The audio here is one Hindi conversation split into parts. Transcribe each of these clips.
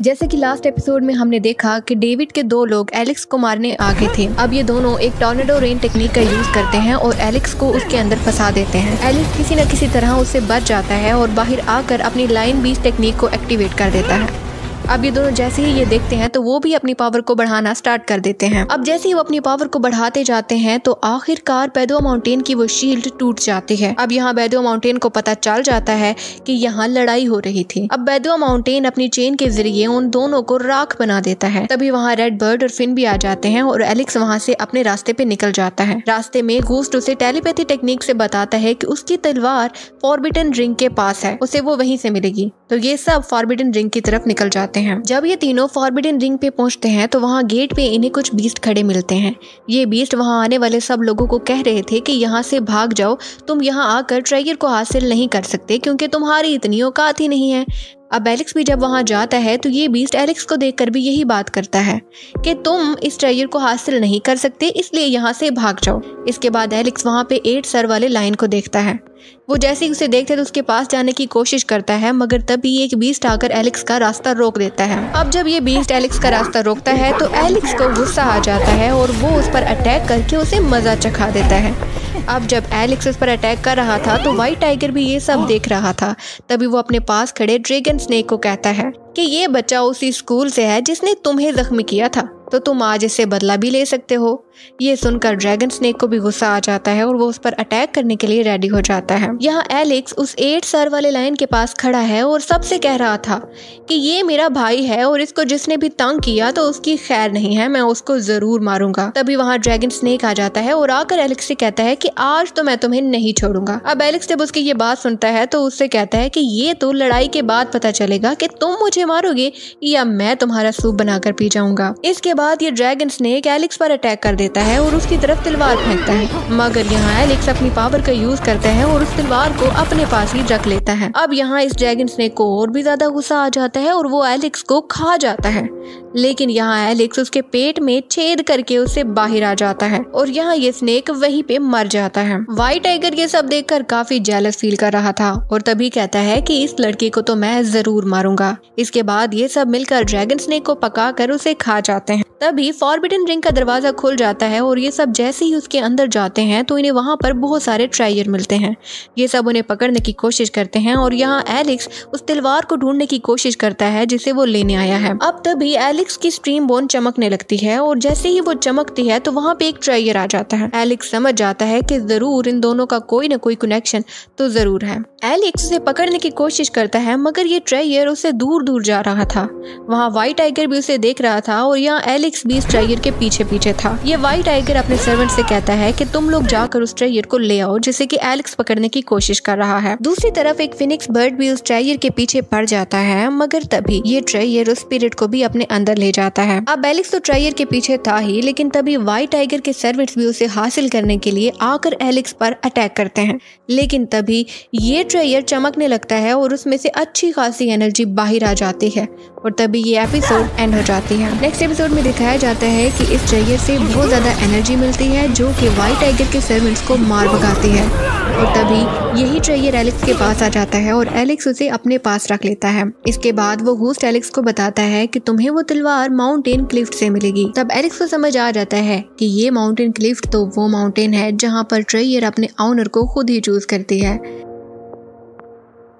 जैसे कि लास्ट एपिसोड में हमने देखा कि डेविड के दो लोग एलेक्स को मारने आगे थे। अब ये दोनों एक टॉर्नेडो रेन टेक्निक का यूज़ करते हैं और एलेक्स को उसके अंदर फंसा देते हैं। एलेक्स किसी न किसी तरह उससे बच जाता है और बाहर आकर अपनी लाइन बीच टेक्निक को एक्टिवेट कर देता है। अब ये दोनों जैसे ही ये देखते हैं तो वो भी अपनी पावर को बढ़ाना स्टार्ट कर देते हैं। अब जैसे ही वो अपनी पावर को बढ़ाते जाते हैं तो आखिरकार बैदो माउंटेन की वो शील्ड टूट जाती है। अब यहाँ बैदो माउंटेन को पता चल जाता है कि यहाँ लड़ाई हो रही थी। अब बैदो माउंटेन अपनी चेन के ज़रिए उन दोनों को राख बना देता है। तभी वहाँ रेड बर्ड और फिन भी आ जाते हैं और एलेक्स वहाँ से अपने रास्ते पे निकल जाता है। रास्ते में घूस्ट उसे टेलीपैथी टेक्निक से बताता है कि उसकी तलवार फॉरबिटन रिंग के पास है। उसे वो वहीं से मिलेगी। तो ये सब फॉरबिडन रिंग की तरफ़ निकल जाते हैं। जब ये तीनों फॉरबिडन रिंग पे पहुँचते हैं तो वहाँ गेट पे इन्हें कुछ बीस्ट खड़े मिलते हैं। ये बीस्ट वहाँ आने वाले सब लोगों को कह रहे थे कि यहाँ से भाग जाओ, तुम यहाँ आकर ट्रेगर को हासिल नहीं कर सकते क्योंकि तुम्हारी इतनी औकात ही नहीं है। अब एलेक्स भी जब वहाँ जाता है तो ये बीस्ट एलेक्स को देखकर भी यही बात करता है कि तुम इस ट्रेजर को हासिल नहीं कर सकते, इसलिए यहाँ से भाग जाओ। इसके बाद एलेक्स वहाँ पे एट सर वाले लाइन को देखता है। वो जैसे ही उसे देखते तो उसके पास जाने की कोशिश करता है, मगर तभी एक बीस्ट आकर एलेक्स का रास्ता रोक देता है। अब जब ये बीस्ट एलेक्स का रास्ता रोकता है तो एलेक्स को गुस्सा आ जाता है और वो उस पर अटैक करके उसे मज़ा चखा देता है। अब जब एलेक्सिस पर अटैक कर रहा था तो व्हाइट टाइगर भी ये सब देख रहा था। तभी वो अपने पास खड़े ड्रैगन स्नेक को कहता है कि ये बच्चा उसी स्कूल से है जिसने तुम्हें जख्मी किया था। तो तुम आज इससे बदला भी ले सकते हो। ये सुनकर ड्रैगन स्नेक को भी गुस्सा आ जाता है और वो उस पर अटैक करने के लिए रेडी हो जाता है। यहाँ एलेक्स उस एट सर वाले लाइन के पास खड़ा है और सबसे कह रहा था कि ये मेरा भाई है और इसको जिसने भी तंग किया तो उसकी खैर नहीं है, मैं उसको ज़रूर मारूँगा। तभी वहाँ ड्रैगन स्नेक आ जाता है और आकर एलेक्स से कहता है की आज तो मैं तुम्हें नहीं छोड़ूँगा। अब एलेक्स जब उसकी ये बात सुनता है तो उससे कहता है की ये तो लड़ाई के बाद पता चलेगा की तुम मुझे मारोगे या मैं तुम्हारा सूप बनाकर पी जाऊँगा। इसके बाद ये ड्रैगन स्नेक एलिक्स पर अटैक कर देता है और उसकी तरफ़ तलवार फेंकता है। मगर यहाँ एलिक्स अपनी पावर का यूज़ करता है और उस तलवार को अपने पास ही रख लेता है। अब यहाँ इस ड्रैगन स्नेक को और भी ज़्यादा गुस्सा आ जाता है और वो एलिक्स को खा जाता है। लेकिन यहाँ एलिक्स उसके पेट में छेद करके उससे बाहर आ जाता है और यहाँ ये स्नेक वहीं पे मर जाता है। व्हाइट टाइगर ये सब देखकर काफ़ी जेलस फील कर रहा था और तभी कहता है कि इस लड़के को तो मैं ज़रूर मारूँगा। इसके बाद ये सब मिलकर ड्रैगन स्नेक को पका कर उसे खा जाते हैं। तभी फॉरबिडन रिंग का दरवाज़ा खुल जाता है और ये सब जैसे ही उसके अंदर जाते हैं तो इन्हें वहाँ पर बहुत सारे ट्राइयर मिलते हैं। ये सब उन्हें पकड़ने की कोशिश करते हैं और यहाँ एलिक्स उस तलवार को ढूँढने की कोशिश करता है, जिसे वो लेने आया है। अब तभी एलिक्स की स्ट्रीम बोन चमकने लगती है और जैसे ही वो चमकती है तो वहाँ पे एक ट्राइयर आ जाता है। एलिक्स समझ जाता है की ज़रूर इन दोनों का कोई न कोई कनेक्शन तो ज़रूर है। एलिक्स उसे पकड़ने की कोशिश करता है, मगर ये ट्रेयर उसे दूर दूर जा रहा था। वहाँ व्हाइट टाइगर भी उसे देख रहा था और यहाँ एलिक्स भी इस ट्रेयर के पीछे पीछे था। ये वाइट टाइगर अपने सर्वेंट से कहता है कि तुम लोग जाकर उस ट्रेयर को ले आओ, जिसे कि एलेक्स पकड़ने की कोशिश कर रहा है। दूसरी तरफ़ एक फिनिक्स बर्ड भी उस ट्रेयर के पीछे पड़ जाता है, मगर तभी ये ट्रेयर उस स्पिरिट को भी अपने अंदर ले जाता है। अब एलेक्स तो ट्रेयर के पीछे था ही, लेकिन तभी व्हाइट टाइगर के सर्वेंट्स भी उसे हासिल करने के लिए आकर एलेक्स पर अटैक करते हैं। लेकिन तभी ये ट्रेयर चमकने लगता है और उसमें से अच्छी खासी एनर्जी बाहर आ जाती है और तभी ये एपिसोड एंड हो जाती है। नेक्स्ट एपिसोड में दिखाया जाता है कि इस ट्रेयर से बहुत ज़्यादा एनर्जी मिलती है जो कि वाइट टाइगर के सर्वेंट्स को मार भगाती है। और तभी यही ट्रेयर एलेक्स के पास आ जाता है और एलेक्स उसे अपने पास रख लेता है। इसके बाद वो घूस्ट एलेक्स को बताता है कि तुम्हें वो तलवार माउंटेन क्लिफ्ट से मिलेगी। तब एलेक्स को समझ आ जाता है कि ये माउंटेन क्लिफ्ट तो वो माउंटेन है जहाँ पर ट्रेयर अपने ऑनर को खुद ही चूज़ करती है।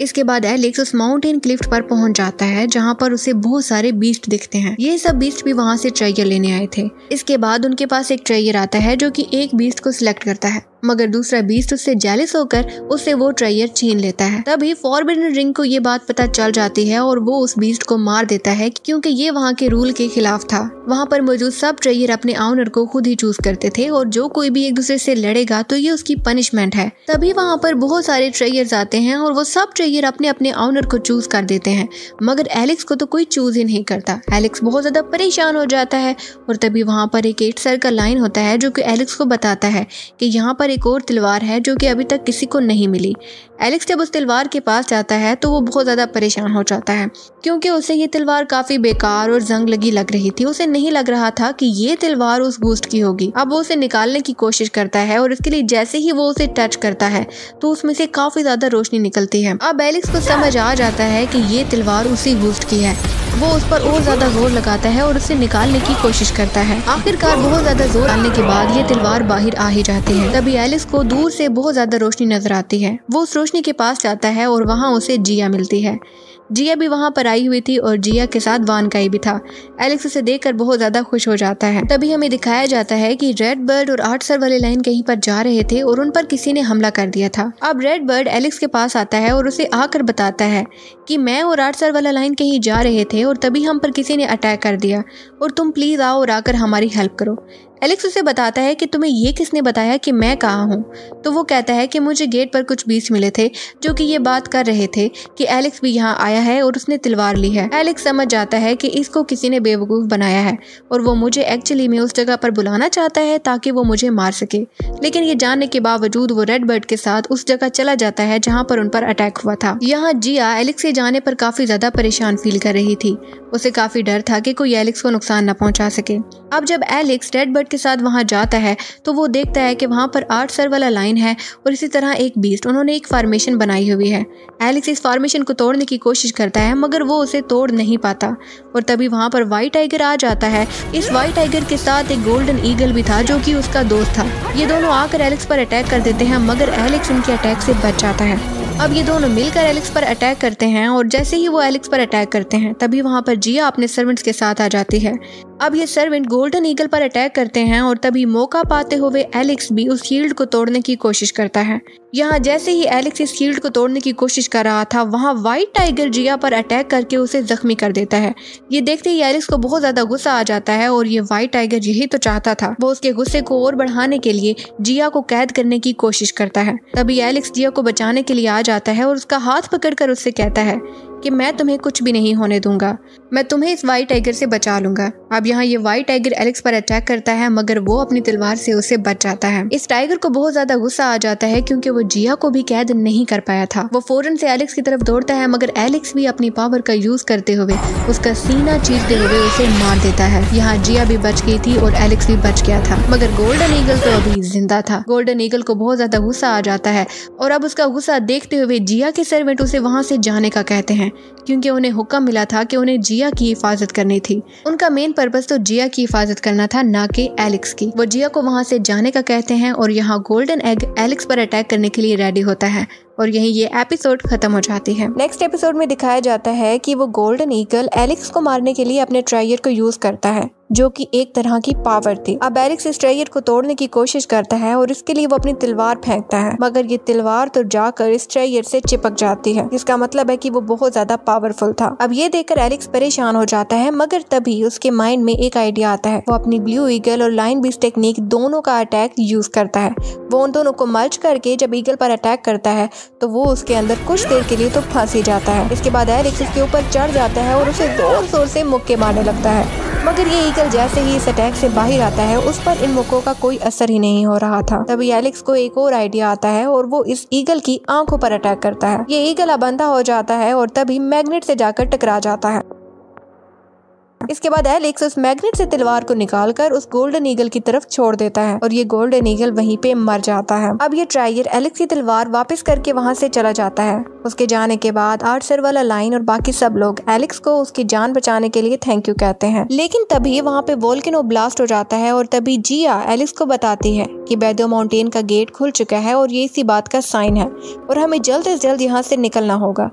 इसके बाद एलेक्स उस माउंटेन क्लिफ्ट पर पहुँच जाता है, जहाँ पर उसे बहुत सारे बीस्ट दिखते हैं। ये सब बीस्ट भी वहाँ से ट्रेयर लेने आए थे। इसके बाद उनके पास एक ट्रेयर आता है, जो कि एक बीस्ट को सिलेक्ट करता है। मगर दूसरा बीस्ट उससे जेलिस होकर उससे वो ट्रेयर छीन लेता है। तभी फॉरबिडन रिंग को ये बात पता चल जाती है और वो उस बीस्ट को मार देता है क्योंकि ये वहाँ के रूल के खिलाफ था। वहाँ पर मौजूद सब ट्रेयर अपने ऑनर को खुद ही चूज़ करते थे और जो कोई भी एक दूसरे से लड़ेगा तो ये उसकी पनिशमेंट है। तभी वहाँ पर बहुत सारे ट्रेयर आते हैं और वो सब ट्रेयर अपने अपने ऑनर को चूज़ कर देते हैं। मगर एलेक्स को तो कोई चूज़ ही नहीं करता। एलेक्स बहुत ज़्यादा परेशान हो जाता है और तभी वहाँ पर एक एट सर का लाइन होता है जो की एलेक्स को बताता है की यहाँ पर पर एक और तलवार है जो कि अभी तक किसी को नहीं मिली। एलेक्स जब उस तलवार के पास जाता है तो वो बहुत ज़्यादा परेशान हो जाता है, क्योंकि उसे ये तलवार काफ़ी बेकार और जंग लगी लग रही थी। उसे नहीं लग रहा था कि ये तलवार उस बूस्ट की होगी। अब वो उसे निकालने की कोशिश करता है और इसके लिए जैसे ही वो उसे टच करता है तो उसमें से काफ़ी ज़्यादा रोशनी निकलती है। अब एलेक्स को समझ आ जाता है कि ये तलवार उसी बूस्ट की है। वो उस पर और ज़्यादा ज़ोर लगाता है और उसे निकालने की कोशिश करता है। आखिरकार बहुत ज़्यादा ज़ोर डालने के बाद ये तलवार बाहर आ ही जाती है। तभी एलिस को दूर से बहुत ज़्यादा रोशनी नज़र आती है। वो उस रोशनी के पास जाता है और वहाँ उसे जिया मिलती है। जिया भी वहाँ पर आई हुई थी और जिया के साथ वान काई भी था। एलेक्स उसे देखकर बहुत ज़्यादा खुश हो जाता है। तभी हमें दिखाया जाता है कि रेड बर्ड और आठ सर वाले लाइन कहीं पर जा रहे थे और उन पर किसी ने हमला कर दिया था। अब रेड बर्ड एलेक्स के पास आता है और उसे आकर बताता है कि मैं और आठ सर वाला लाइन कहीं जा रहे थे और तभी हम पर किसी ने अटैक कर दिया। और तुम प्लीज़ आओ और आकर हमारी हेल्प करो। एलेक्स उसे बताता है कि तुम्हें ये किसने बताया कि मैं कहाँ हूँ? तो वो कहता है कि मुझे गेट पर कुछ बीच मिले थे, जो कि ये बात कर रहे थे कि एलेक्स भी यहाँ आया है और उसने तलवार ली है। एलेक्स समझ जाता है कि इसको किसी ने बेवकूफ़ बनाया है और वो मुझे एक्चुअली में उस जगह पर बुलाना चाहता है ताकि वो मुझे मार सके। लेकिन ये जानने के बावजूद वो रेड बर्ड के साथ उस जगह चला जाता है जहाँ पर उन पर अटैक हुआ था। यहाँ जिया एलेक्स के जाने पर काफ़ी ज़्यादा परेशान फील कर रही थी। उसे काफ़ी डर था कि कोई एलेक्स को नुकसान न पहुँचा सके। अब जब एलेक्स रेड बर्ड के साथ वहाँ जाता है तो वो देखता है कि वहाँ पर आठ सर वाला लाइन है और इसी तरह एक बीस्ट उन्होंने एक फार्मेशन बनाई हुई है। एलेक्स इस फार्मेशन को तोड़ने की कोशिश करता है, मगर वो उसे तोड़ नहीं पाता। और तभी वहाँ पर व्हाइट टाइगर आ जाता है। इस व्हाइट टाइगर के साथ एक गोल्डन ईगल भी था, जो कि उसका दोस्त था। ये दोनों आकर एलेक्स पर अटैक कर देते हैं, मगर एलेक्स उनके अटैक से बच जाता है। अब ये दोनों मिलकर एलेक्स पर अटैक करते हैं, और जैसे ही वो एलेक्स पर अटैक करते हैं, तभी वहाँ पर जिया अपने सर्वेंट्स के साथ आ जाती है। अब ये सर्वेंट गोल्डन ईगल पर अटैक करते हैं, और तभी मौका पाते हुए एलेक्स भी उस शील्ड को तोड़ने की कोशिश करता है। यहाँ जैसे ही एलेक्स इस शील्ड को तोड़ने की कोशिश कर रहा था, वहाँ वाइट टाइगर जिया पर अटैक करके उसे जख्मी कर देता है। ये देखते ही एलेक्स को बहुत ज़्यादा गुस्सा आ जाता है और ये वाइट टाइगर यही तो चाहता था। वो उसके गुस्से को और बढ़ाने के लिए जिया को कैद करने की कोशिश करता है। तभी एलेक्स जिया को बचाने के लिए आ जाता है और उसका हाथ पकड़कर उससे कहता है कि मैं तुम्हें कुछ भी नहीं होने दूँगा। मैं तुम्हें इस वाइट टाइगर से बचा लूँगा। अब यहाँ ये वाइट टाइगर एलेक्स पर अटैक करता है, मगर वो अपनी तलवार से उसे बच जाता है। इस टाइगर को बहुत ज़्यादा गुस्सा आ जाता है क्योंकि वो जिया को भी कैद नहीं कर पाया था। वो फ़ौरन से एलेक्स की तरफ़ दौड़ता है, मगर एलेक्स भी अपनी पावर का यूज़ करते हुए उसका सीना चीरते हुए उसे मार देता है। यहाँ जिया भी बच गई थी और एलेक्स भी बच गया था। मगर गोल्डन ईगल तो अभी ज़िंदा था। गोल्डन ईगल को बहुत ज़्यादा गुस्सा आ जाता है और अब उसका गुस्सा देखते हुए जिया के सर्वेंट उसे वहाँ से जाने का कहते हैं। क्योंकि उन्हें हुक्म मिला था कि उन्हें जिया की हिफाजत करनी थी। उनका मेन पर्पज तो जिया की हिफाजत करना था, ना कि एलेक्स की। वो जिया को वहाँ से जाने का कहते हैं और यहाँ गोल्डन एग एलेक्स पर अटैक करने के लिए रेडी होता है। और यही ये एपिसोड खत्म हो जाती है। नेक्स्ट एपिसोड में दिखाया जाता है कि वो गोल्डन ईगल एलेक्स को मारने के लिए अपने ट्रायर को यूज़ करता है, जो कि एक तरह की पावर थी। अब एलेक्स इस ट्रायर को तोड़ने की कोशिश करता है और इसके लिए वो अपनी तलवार फेंकता है, मगर ये तलवार तो जाकर इस ट्रायर से चिपक जाती है। इसका मतलब है कि वो बहुत ज़्यादा पावरफुल था। अब ये देखकर एलेक्स परेशान हो जाता है, मगर तभी उसके माइंड में एक आइडिया आता है। वो अपनी ब्लू ईगल और लाइन बीस टेक्निक दोनों का अटैक यूज़ करता है। वो उन दोनों को मर्ज करके जब ईगल पर अटैक करता है तो वो उसके अंदर कुछ देर के लिए तो फंस ही जाता है। इसके बाद एरिक उसके ऊपर चढ़ जाता है और उसे ज़ोर ज़ोर से मुक्के मारने लगता है। मगर ये ईगल जैसे ही इस अटैक से बाहर आता है, उस पर इन मुक्कों का कोई असर ही नहीं हो रहा था। तभी एलेक्स को एक और आइडिया आता है और वो इस ईगल की आँखों पर अटैक करता है। ये ईगल अबंधा हो जाता है और तभी मैग्नेट से जाकर टकरा जाता है। इसके बाद एलेक्स उस मैग्नेट से तलवार को निकालकर उस गोल्डन ईगल की तरफ़ छोड़ देता है और ये गोल्डन ईगल वहीं पे मर जाता है। अब ये ट्राइगर एलेक्स की तलवार वापस करके वहाँ से चला जाता है। उसके जाने के बाद आठ सर वाला लाइन और बाकी सब लोग एलेक्स को उसकी जान बचाने के लिए थैंक यू कहते हैं। लेकिन तभी वहाँ पे वोल्केनो ब्लास्ट हो जाता है और तभी जिया एलेक्स को बताती है कि बैदो माउंटेन का गेट खुल चुका है और ये इसी बात का साइन है और हमें जल्द से जल्द यहाँ से निकलना होगा।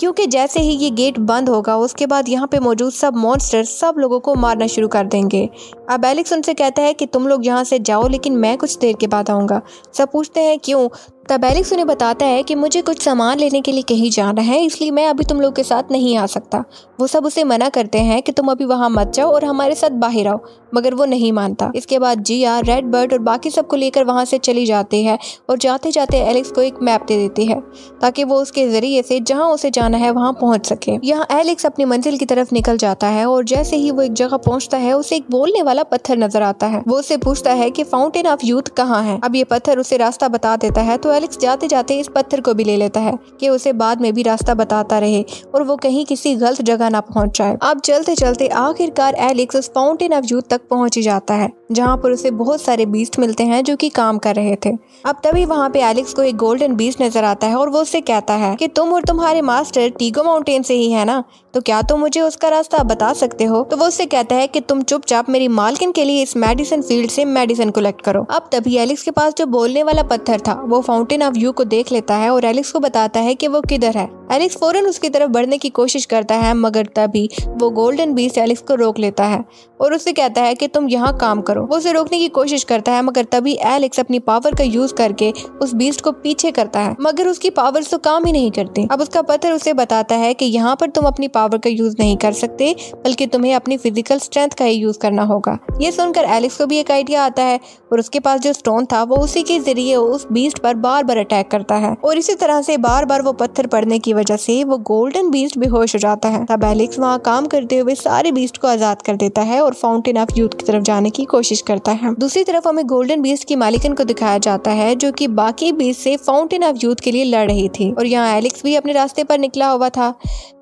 क्योंकि जैसे ही ये गेट बंद होगा, उसके बाद यहाँ पे मौजूद सब मॉन्स्टर सब लोगों को मारना शुरू कर देंगे। अब एलेक्स उनसे कहता है कि तुम लोग यहाँ से जाओ, लेकिन मैं कुछ देर के बाद आऊँगा। सब पूछते हैं, क्यों? तब एलेक्स उन्हें बताता है कि मुझे कुछ सामान लेने के लिए कहीं जाना है, इसलिए मैं अभी तुम लोग के साथ नहीं आ सकता। वो सब उसे मना करते हैं कि तुम अभी वहाँ मत जाओ और हमारे साथ बाहर आओ, मगर वो नहीं मानता। इसके बाद जिया रेड बर्ड और बाकी सबको लेकर वहाँ से चली जाती है और जाते जाते एलेक्स को एक मैप दे देती है, ताकि वो उसके ज़रिए से जहाँ उसे जाना है वहाँ पहुँच सके। यहाँ एलेक्स अपनी मंजिल की तरफ़ निकल जाता है और जैसे ही वो एक जगह पहुँचता है, उसे एक बोलने वाला पत्थर नज़र आता है। वो उसे पूछता है की फाउंटेन ऑफ़ यूथ कहाँ है? अब ये पत्थर उसे रास्ता बता देता है तो एलेक्स जाते जाते इस पत्थर को भी ले लेता है कि उसे बाद में भी रास्ता बताता रहे और वो कहीं किसी गलत जगह ना पहुँच जाए। अब चलते चलते आखिरकार एलेक्स उस फाउंटेन ऑफ़ यूथ तक पहुँच ही जाता है, जहाँ पर उसे बहुत सारे बीस्ट मिलते हैं जो कि काम कर रहे थे। अब तभी वहाँ पे एलेक्स को एक गोल्डन बीस्ट नज़र आता है और वो उससे कहता है कि तुम और तुम्हारे मास्टर टीगो माउंटेन से ही है ना? तो क्या तुम मुझे उसका रास्ता बता सकते हो? तो वो उससे कहता है कि तुम चुपचाप मेरी मालकिन के लिए इस मेडिसिन फ़ील्ड से मेडिसिन कलेक्ट करो। अब तभी एलेक्स के पास जो बोलने वाला पत्थर था, वो फाउंटेन ऑफ़ यू को देख लेता है और एलेक्स को बताता है कि वो किधर है। एलेक्स फ़ौरन उसकी तरफ़ बढ़ने की कोशिश करता है, मगर तभी वो गोल्डन बीस्ट एलेक्स को रोक लेता है और उससे कहता है कि तुम यहाँ काम करो। वो उसे रोकने की कोशिश करता है, मगर तभी एलेक्स अपनी पावर का यूज़ करके उस बीस्ट को पीछे करता है, मगर उसकी पावर तो काम ही नहीं करती। अब उसका पत्थर उसे बताता है कि यहाँ पर तुम अपनी पावर का यूज़ नहीं कर सकते, बल्कि तुम्हें अपनी फ़िज़िकल स्ट्रेंथ का ही यूज़ करना होगा। ये सुनकर एलेक्स को भी एक आइडिया आता है और उसके पास जो स्टोन था, वो उसी के ज़रिए उस बीस्ट पर बार बार अटैक करता है और इसी तरह से बार बार वो पत्थर पड़ने की वजह से वो गोल्डन बीस्ट बेहोश हो जाता है। तब एलेक्स वहाँ काम करते हुए सारे बीस्ट को आज़ाद कर देता है और फाउंटेन ऑफ़ यूथ की तरफ़ जाने की कोशिश करता है। दूसरी तरफ़ हमें गोल्डन बीस्ट की मालिकन को दिखाया जाता है, जो की बाकी बीस्ट से फाउंटेन ऑफ़ यूथ के लिए लड़ रही थी। और यहाँ एलेक्स भी अपने रास्ते पर निकला हुआ था।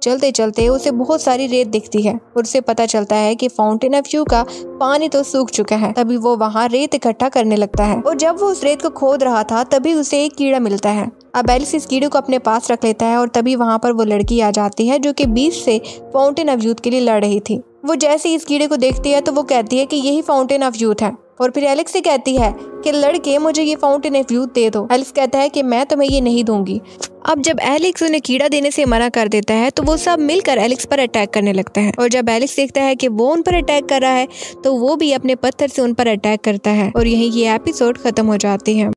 चलते चलते उसे बहुत सारी रेत दिखती है। और उसे पता चलता है कि फाउंटेन ऑफ़ यू का पानी तो सूख चुका है। तभी वो वहाँ रेत इकट्ठा करने लगता है। और जब वो उस रेत को खोद रहा था, तभी उसे एक कीड़ा मिलता है। अब एलिस इस कीड़े को अपने पास रख लेता है और तभी वहाँ पर वो लड़की आ जाती है जो कि बीच से फाउंटेन ऑफ़ यूथ के लिए लड़ रही थी। वो जैसे इस कीड़े को देखती है तो वो कहती है कि यही फाउंटेन ऑफ़ यूथ है। और फिर एलेक्स से कहती है कि, लड़के, मुझे ये फाउंटेन ऑफ़ यूथ दे दो। एलेक्स कहता है कि, मैं तुम्हें ये नहीं दूँगी। अब जब एलेक्स उन्हें कीड़ा देने से मना कर देता है तो वो सब मिलकर एलेक्स पर अटैक करने लगते हैं। और जब एलेक्स देखता है कि वो उन पर अटैक कर रहा है तो वो भी अपने पत्थर से उन पर अटैक करता है। और यही ये एपिसोड खत्म हो जाती है।